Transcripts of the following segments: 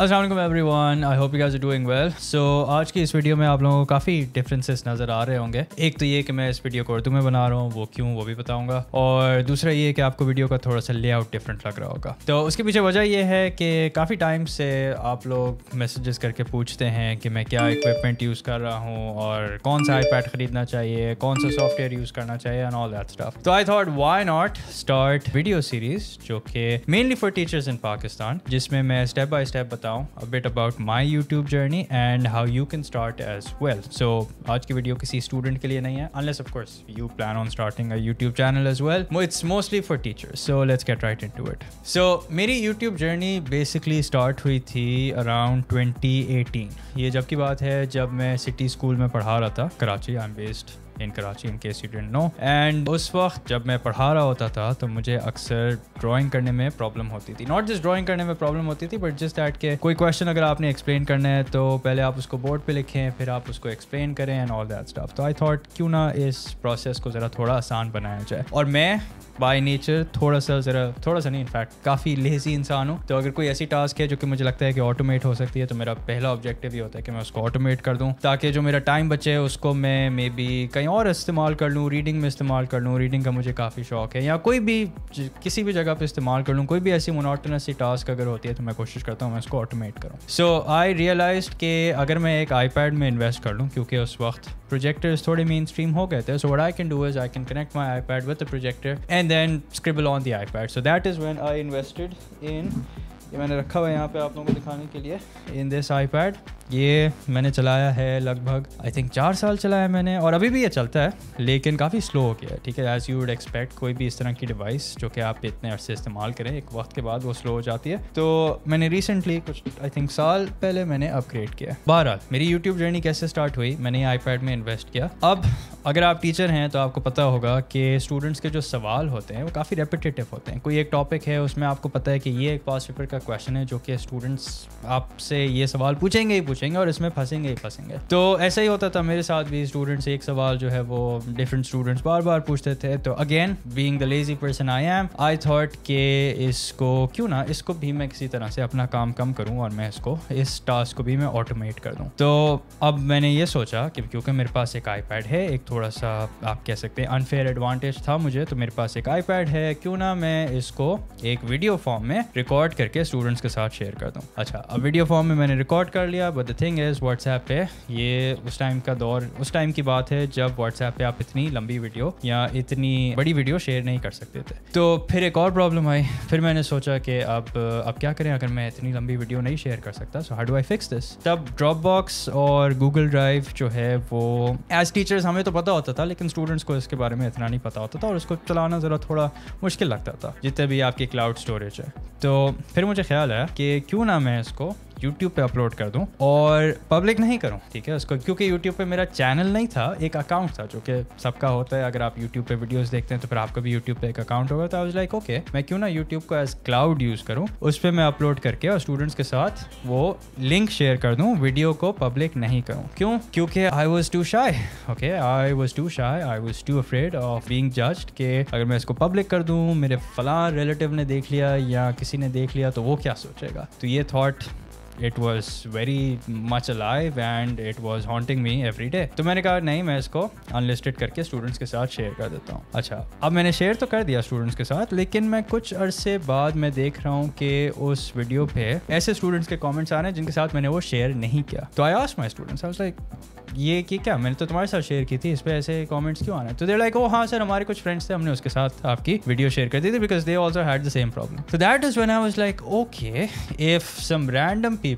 Aslam everyone I hope you doing well so आज की इस वीडियो में आप लोगों को काफ़ी डिफरेंसेस नज़र आ रहे होंगे। एक तो ये कि मैं इस वीडियो को उर्दू में बना रहा हूँ, वो क्यों, वो भी बताऊँगा। और दूसरा ये कि आपको वीडियो का थोड़ा सा लेआउट डिफरेंट लग रहा होगा। तो उसके पीछे वजह यह है कि काफ़ी टाइम से आप लोग मैसेजेस करके पूछते हैं कि मैं क्या इक्विपमेंट यूज़ कर रहा हूँ और कौन सा आई ख़रीदना चाहिए, कौन सा सॉफ्टवेयर यूज़ करना चाहिए एंड ऑल दैट स्टफ़ तो I thought why not start video series जो कि mainly for teachers in Pakistan जिसमें मैं स्टेप बाई स्टेप बताऊँ bit about my YouTube journey and how you can start as well so आज की video किसी student के लिए नहीं है unless of you plan on starting a YouTube channel as well it's mostly for teacher so let's get right in it so मेरी YouTube journey basically start हुई थी अराउंड ट्वेंटी ये जब की बात है, जब मैं सिटी स्कूल में पढ़ा रहा था, Karachi I am based in Karachi in case you don't know and उस वक्त जब मैं पढ़ा रहा होता था तो मुझे अक्सर ड्राइंग करने में प्रॉब्लम होती थी. नॉट जस्ट ड्राइंग करने में प्रॉब्लम होती थी बट जस्ट दैट के कोई क्वेश्चन अगर आपने एक्सप्लेन करना है तो पहले आप उसको बोर्ड पे लिखें, फिर आप उसको एक्सप्लेन करें एंड ऑल दैट स्टफ़ तो आई थॉट क्यों ना इस प्रोसेस को ज़रा थोड़ा आसान बनाया जाए. और मैं बाय नेचर थोड़ा सा ज़रा, थोड़ा सा नहीं इनफैक्ट काफ़ी लेजी इंसान हूँ. तो अगर कोई ऐसी टास्क है जो कि मुझे लगता है कि ऑटोमेट हो सकती है तो मेरा पहला ऑब्जेक्टिव ये होता है कि मैं उसको ऑटोमेट कर दूँ, ताकि जो मेरा टाइम बचे, उसको मैं मे बी कहीं और इस्तेमाल कर लूँ रीडिंग में इस्तेमाल कर लूँ रीडिंग का मुझे काफ़ी शौक है, या कोई भी किसी भी जगह पर इस्तेमाल कर लूँ, कोई भी ऐसी मोनोटनस सी टास्क अगर होती है तो मैं कोशिश करता हूँ मैं उसको ऑटोमेट करूँ। सो आई रियलाइज़ के अगर मैं एक आई में इन्वेस्ट कर लूँ, क्योंकि उस वक्त projectors थोड़े मेन स्ट्रीम हो गए थे, so what I can do I can connect my iPad with projector and then scribble on on iPad so that is when I invested in ये मैंने रखा हुआ है यहाँ पे आप लोगों को दिखाने के लिए इन दिस आईपैड ये मैंने चलाया है लगभग आई थिंक चार साल चलाया मैंने और अभी भी ये चलता है, लेकिन काफ़ी स्लो हो गया है, ठीक है? एज यू वुड एक्सपेक्ट कोई भी इस तरह की डिवाइस जो कि आप इतने अरसे इस्तेमाल करें, एक वक्त के बाद वो स्लो हो जाती है। तो मैंने रिसेंटली कुछ आई थिंक साल पहले मैंने अपग्रेड किया बहरहाल, मेरी यूट्यूब जर्नी कैसे स्टार्ट हुई, मैंने आई में इन्वेस्ट किया। अब अगर आप टीचर हैं तो आपको पता होगा कि स्टूडेंट्स के जो सवाल होते हैं, वो काफ़ी रेपिटेटिव होते हैं। कोई एक टॉपिक है, उसमें आपको पता है कि ये एक पास पेपर का क्वेश्चन है, जो कि स्टूडेंट्स आपसे ये सवाल पूछेंगे ही पूछेंगे। और इसमें फंसेंगे ही फंसेंगे। तो ऐसा ही होता था, मेरे साथ भी स्टूडेंट्स एक सवाल जो है वो डिफरेंट स्टूडेंट्स बार बार पूछते थे। तो again being the lazy person I am I thought के इसको क्यों ना, इसको भी मैं किसी तरह से अपना काम कम करूँ और मैं इसको, इस टास्क को भी मैं ऑटोमेट कर दूँ। तो अब मैंने ये सोचा कि क्योंकि मेरे पास एक आई है, एक थोड़ा सा आप कह सकते हैं अनफेयर एडवांटेज था मुझे तो मेरे पास एक आईपैड है, क्यों ना मैं इसको एक वीडियो फॉर्म में रिकॉर्ड करके स्टूडेंट्स के साथ शेयर कर दूँ। अच्छा अब वीडियो फॉर्म में मैंने रिकॉर्ड कर लिया but the thing is WhatsApp पे ये उस टाइम का दौर, उस टाइम की बात है जब व्हाट्सएप पे आप इतनी लंबी वीडियो या इतनी बड़ी वीडियो शेयर नहीं कर सकते थे। तो फिर एक और प्रॉब्लम आई। फिर मैंने सोचा कि अब अब क्या करें अगर मैं इतनी लंबी वीडियो नहीं शेयर कर सकता so how do I fix this तब ड्रॉप बॉक्स और गूगल ड्राइव जो है वो एज टीचर्स हमें तो पता होता था, लेकिन स्टूडेंट्स को इसके बारे में इतना नहीं पता होता था और उसको चलाना ज़रा थोड़ा मुश्किल लगता था, जितने भी आपकी क्लाउड स्टोरेज है। तो फिर मुझे ख्याल आया कि क्यों ना मैं इसको यूट्यूब पे अपलोड कर दूँ और पब्लिक नहीं करूँ, ठीक है? उसको क्योंकि यूट्यूब पे मेरा चैनल नहीं था, एक अकाउंट था, जो कि सबका होता है। अगर आप यूट्यूब पे वीडियोस देखते हैं तो फिर आपका भी यूट्यूब पे एक अकाउंट होगा। तो आई लाइक ओके मैं क्यों ना यूट्यूब को एज क्लाउड यूज़ करूँ? उस पर मैं अपलोड करके और स्टूडेंट्स के साथ वो लिंक शेयर कर दूँ वीडियो को पब्लिक नहीं करूँ। क्यों? क्योंकि I was too shy okay I was too shy I was too afraid of being judged के अगर मैं इसको पब्लिक कर दूँ, मेरे फलां रिलेटिव ने देख लिया या किसी ने देख लिया तो वो क्या सोचेगा? तो ये thought it was very much alive and it was haunting me every day तो मैंने कहा, नहीं, मैं इसको अनलिस्टेड करके स्टूडेंट्स के साथ शेयर कर देता हूँ. अच्छा अब मैंने शेयर तो कर दिया स्टूडेंट्स के साथ, लेकिन मैं कुछ अरसे बाद मैं देख रहा हूँ कि उस वीडियो पे ऐसे स्टूडेंट्स के कॉमेंट्स आ रहे हैं जिनके साथ मैंने वो शेयर नहीं किया। तो I ask my students I like ये कि क्या? मैंने तो तुम्हारे साथ शेयर की थी, इस पर ऐसे कमेंट्स क्यों आ रहे हैं? तो दे लाइक ओ हाँ सर हमारे कुछ फ्रेंड्स थे, हमने उसके साथ आपकी वीडियो शेयर कर दी थी because they also had the same problem तो that is when I was like okay if some random people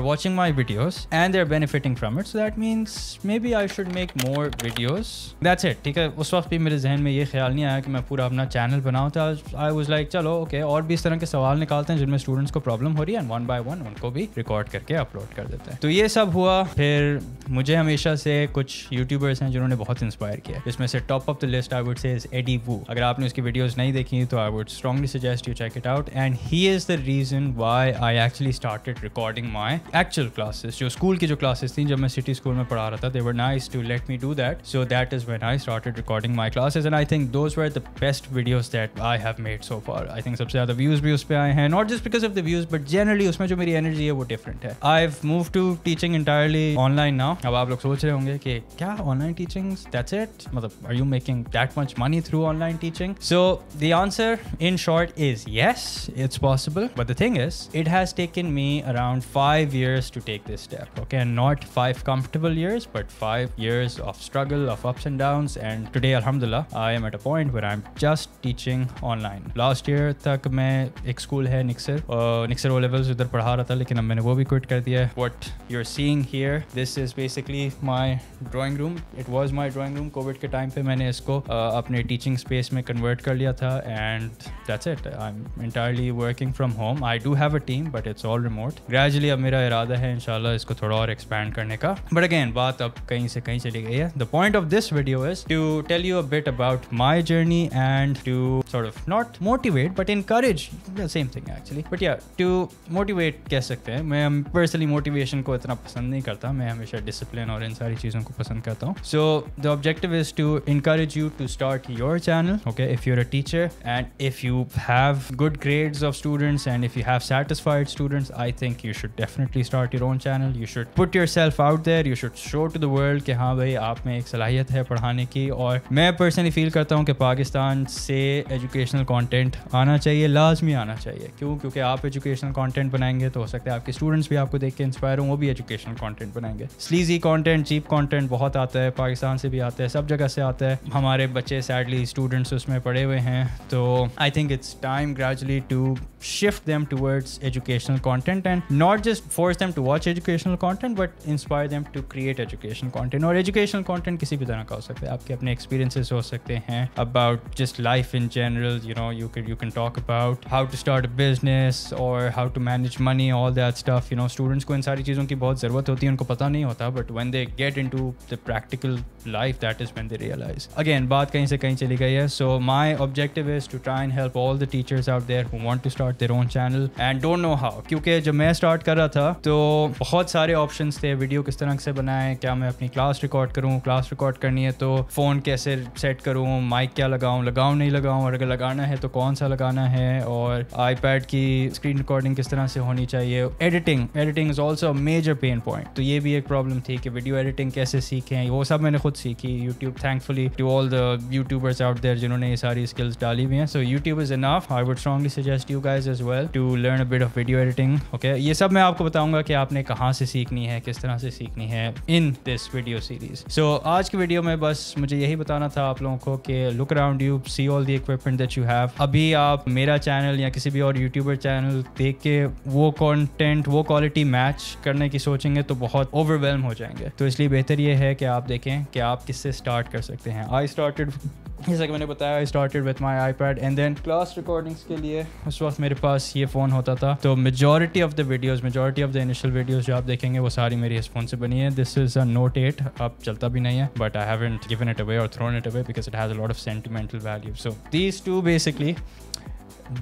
watching my videos and they are benefiting from it so that means maybe I should make more videos that's it ठीक है? उस वक्त भी मेरे जहन में ये ख्याल नहीं आया कि मैं पूरा अपना चैनल बनाऊँ। तो आई वॉज़ लाइक चलो ओके और भी इस तरह के सवाल निकालते हैं जिनमें स्टूडेंट्स को प्रॉब्लम हो रही है एंड वन बाय वन उनको भी रिकॉर्ड करके अपलोड कर देते हैं। तो ये सब हुआ। फिर मुझे हमेशा से कुछ यूट्यूबर्स हैं जिन्होंने बहुत इंस्पायर किया। जिसमें से top of the list I would say Eddie Woo अगर आपने उसकी वीडियोस नहीं देखी तो I would strongly suggest you check it out and he is the reason why I actually started recording my actual classes जो school की जो classes थी जब मैं सिटी स्कूल में पढ़ा रहा था they were nice to let me do that so that is when I started recording my classes and I think those were the best videos that I have made so far I think सबसे ज़्यादा views भी उस पर आए हैं not just because of the views but generally उसमें जो मेरी एनर्जी है वो डिफरेंट है I have move to teaching entirely online now अब आप लोग सोच रहे होंगे कि क्या ऑनलाइन टीचिंग दैट्स इट मतलब are you making that much money through online teaching so the answer in short is yes it's possible but the thing is it has taken me around five years to take this step okay? And not five comfortable years but five years of struggle of ups and downs. And today alhamdulillah i am at a point where i'm just teaching online. Last year तक मैं एक school है निक्सर निक्सर O levels उधर पढ़ा रहा था लेकिन अब मैंने वो भी क्विट कर दिया है. What you are seeing here this is basically my drawing room it was my drawing room covid के टाइम पे मैंने इसको uh, अपने टीचिंग स्पेस में कन्वर्ट कर लिया था and that's it I am entirely working from home I do have a team but it's all remote gradually अब मेरा इरादा है इनशाला इसको थोड़ा और एक्सपैंड करने का। बट अगेन बात अब कहीं से कहीं चली गई है। The point of this video is to tell you a bit about my journey and to sort of not motivate but encourage same thing actually but yeah to motivate कह सकते हैं। मैं पर्सनली मोटिवेशन को इतना पसंद नहीं करता। मैं हमेशा डिसिप्लिन और इन सारी चीज़ों को पसंद करता हूँ। So the objective is to encourage you to start your channel okay if you're a teacher and if you have good grades of students and if you have satisfied students I think should definitely start your own channel you should put yourself out there you should show to the world कि हाँ भाई, आप में एक सलाहियत है पढ़ाने की। और मैं पर्सनली फील करता हूँ कि पाकिस्तान से एजुकेशनल कॉन्टेंट आना चाहिए, लाजमी आना चाहिए। क्यों? क्योंकि आप एजुकेशनल कंटेंट बनाएँगे तो हो सकता है आपके स्टूडेंट्स भी आपको देख के इंस्पायर हों, वो भी एजुकेशनल कंटेंट बनाएँगे। स्लीजी कंटेंट चीप कंटेंट बहुत आता है, पाकिस्तान से भी आता है, सब जगह से आता है। हमारे बच्चे सैडली स्टूडेंट्स उसमें पढ़े हुए हैं। तो I think it's time gradually to shift them towards educational content and not just force them to watch educational content but inspire them to create educational content और educational content किसी भी तरह का हो सकता है आपके अपने experiences हो सकते हैं about just life in general you know you can you can talk about how to start a business or how to manage money all that stuff you know students को इन सारी चीज़ों की बहुत ज़रूरत होती है उनको पता नहीं होता but when they get into the practical life that is when they realize again बात कहीं से कहीं चली गई है so my objective is to try and help all the teachers out there who want to start start their own channel and don't know how क्योंकि जब मैं स्टार्ट कर रहा था तो बहुत सारे ऑप्शन थे वीडियो किस तरह से बनाएँ, क्या मैं अपनी क्लास रिकॉर्ड करूँ क्लास रिकॉर्ड करनी है तो फ़ोन कैसे सेट करूँ माइक क्या लगाऊँ लगाऊँ, नहीं लगाऊँ, और अगर लगाना है तो कौन सा लगाना है, और आई की स्क्रीन रिकॉर्डिंग किस तरह से होनी चाहिए editing editing is also major pain point तो ये भी एक प्रॉब्लम थी कि वीडियो एडिटिंग कैसे सीखें, वो सब मैंने खुद सीखी YouTube thankfully to all the YouTubers out there जिन्होंने ये सारी स्किल्स डाली हुई हैं so YouTube is enough I would strongly suggest you guys as well to learn a bit of video editing okay ये सब मैं आपको बताऊँगा कि आपने कहाँ से सीखनी है, किस तरह से सीखनी है in this video series so आज की वीडियो में बस मुझे यही बताना था आप लोगों को कि look around you see all the equipment that you have अभी आप मेरा चैनल या किसी भी और यूट्यूबर चैनल देख के वो कंटेंट वो क्वालिटी मैच करने की सोचेंगे तो बहुत ओवरवेलम हो जाएँगे। तो इसलिए बेहतर ये है कि आप देखें कि आप किससे स्टार्ट कर सकते हैं। आई स्टार्टेड जैसा कि मैंने बताया started with my iPad and then class recordings के लिए उस वक्त मेरे पास ये फ़ोन होता था। तो majority of the videos majority of the initial videos जो आप देखेंगे, वो सारी मेरी इस फ़ोन से बनी है। This is a Note eight अब चलता भी नहीं है but I haven't given it away और thrown it away because it has a lot of sentimental value so these two basically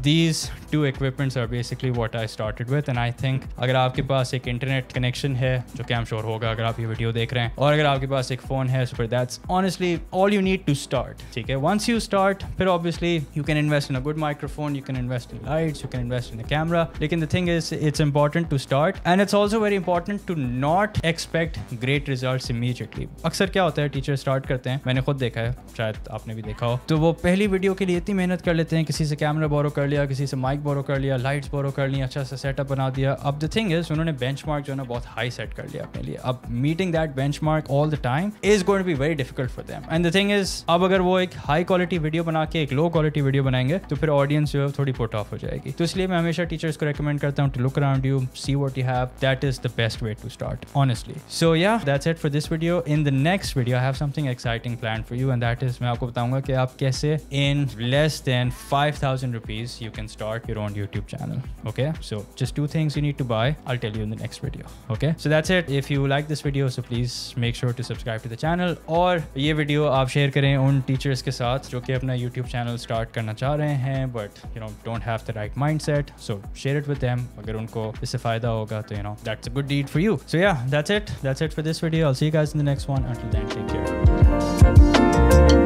these two equipments are basically what I started with, and I think अगर आपके पास एक internet connection है, जो कि I sure होगा अगर आप ये वीडियो देख रहे हैं, और अगर आपके पास एक फ़ोन है, so that's honestly all you need to start ठीक है? वंस यू स्टार्ट फिर obviously you can invest in a good microphone you can invest in lights you can invest in a camera लेकिन the thing is it's important to start and it's also very important to not expect great result immediately अक्सर क्या होता है teacher start करते हैं, मैंने खुद देखा है, शायद आपने भी देखा हो तो वो पहली वीडियो के लिए इतनी मेहनत कर लेते हैं, किसी से कैमरा बोरो कर लिया, किसी से माइक बोरो कर लिया लाइट्स बोरो कर लिया अच्छा सा सेटअप बना दिया। अब द थिंग इज़ उन्होंने बेंच जो है ना बहुत हाई सेट कर लिया अपने लिए। अब meeting that bench all the time is going be very difficult for them and the thing is अब अगर वो एक हाई क्वालिटी वीडियो बना के, एक लो क्वालिटी वीडियो बनाएँगे तो फिर ऑडियंस जो है थोड़ी पुट ऑफ़ हो जाएगी। तो इसलिए मैं हमेशा टीचर्स को रिकमेंड करता हूँ to look around you see what you have that is the best way to start honestly so yeah that's it for this video in the next video I have something exciting plan for you and that is मैं आपको बताऊँगा कि आप कैसे in less than five thousand rupees ways you can start your own YouTube channel. Okay, so just two things you need to buy. I'll tell you in the next video. Okay, so that's it. If you like this video, so please make sure to subscribe to the channel. और ये video आप share करें उन teachers के साथ जो कि अपना यूट्यूब चैनल स्टार्ट करना चाह रहे हैं but you know don't have the right mind set so share it with them अगर उनको इससे फ़ायदा होगा तो you know that's a good deed for you so yeah that's it that's it for this video I'll see you guys in the next one until then take care